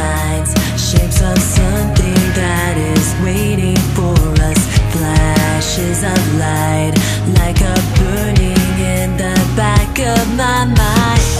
Lines, Shapes of something that is waiting for us. Flashes of light Like a burning in the back of my mind.